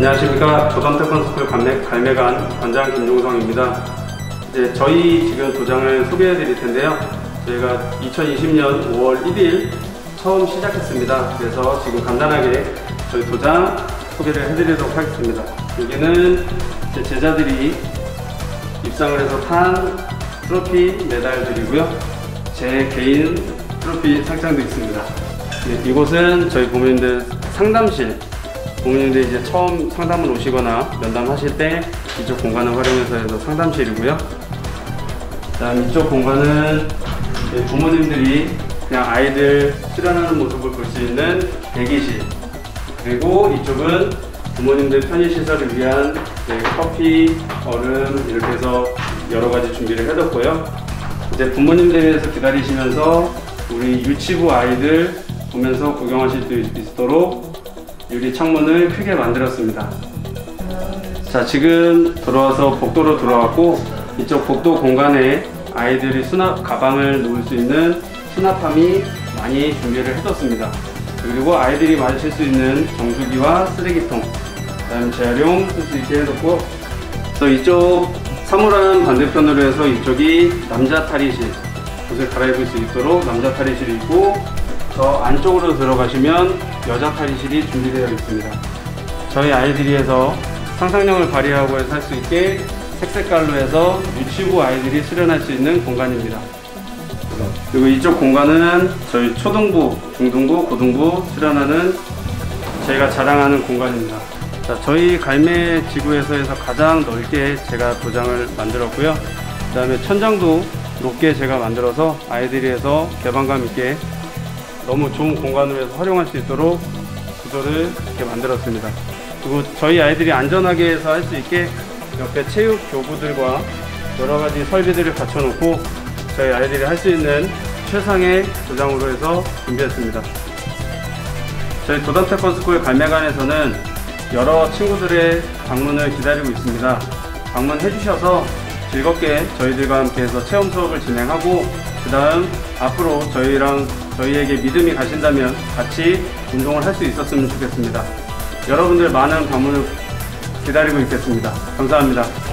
안녕하십니까 조선태권스쿨 갈매, 갈매관 관장 김용성입니다. 이제 저희 지금 도장을 소개해 드릴 텐데요. 저희가 2020년 5월 1일 처음 시작했습니다. 그래서 지금 간단하게 저희 도장 소개를 해드리도록 하겠습니다. 여기는 제 제자들이 입상을 해서 탄 트로피 메달들이고요. 제 개인 트로피 상장도 있습니다. 네, 이곳은 저희 부모님들 상담실 부모님들이 이제 처음 상담을 오시거나 면담하실 때 이쪽 공간을 활용해서 해서 상담실이고요. 그다음 이쪽 공간은 부모님들이 그냥 아이들 수련하는 모습을 볼 수 있는 대기실. 그리고 이쪽은 부모님들 편의 시설을 위한 커피, 얼음 이렇게 해서 여러 가지 준비를 해뒀고요. 이제 부모님들에서 기다리시면서 우리 유치부 아이들 보면서 구경하실 수 있도록 유리 창문을 크게 만들었습니다. 자, 지금 들어와서 복도로 들어왔고 이쪽 복도 공간에 아이들이 수납 가방을 놓을 수 있는 수납함이 많이 준비를 해뒀습니다. 그리고 아이들이 마실 수 있는 정수기와 쓰레기통, 그다음 재활용 쓸 수 있게 해뒀고, 또 이쪽 사물함 반대편으로 해서 이쪽이 남자 탈의실, 옷을 갈아입을 수 있도록 남자 탈의실이 있고, 저 안쪽으로 들어가시면 여자 탈의실이 준비되어 있습니다. 저희 아이들이 해서 상상력을 발휘하고 할수 있게 색색깔로 해서 유치부 아이들이 수련할 수 있는 공간입니다. 그리고 이쪽 공간은 저희 초등부, 중등부, 고등부 수련하는 저희가 자랑하는 공간입니다. 자, 저희 갈매 지구에서 해서 가장 넓게 제가 도장을 만들었고요. 그 다음에 천장도 높게 제가 만들어서 아이들이 해서 개방감 있게 너무 좋은 공간으로 해서 활용할 수 있도록 구조를 이렇게 만들었습니다. 그리고 저희 아이들이 안전하게 해서 할 수 있게 옆에 체육 교구들과 여러 가지 설비들을 갖춰놓고 저희 아이들이 할 수 있는 최상의 도장으로 해서 준비했습니다. 저희 도담태권스쿨 갈매관에서는 여러 친구들의 방문을 기다리고 있습니다. 방문해 주셔서 즐겁게 저희들과 함께 해서 체험 수업을 진행하고 그 다음 앞으로 저희랑 저희에게 믿음이 가신다면 같이 운동을 할 수 있었으면 좋겠습니다. 여러분들 많은 방문을 기다리고 있겠습니다. 감사합니다.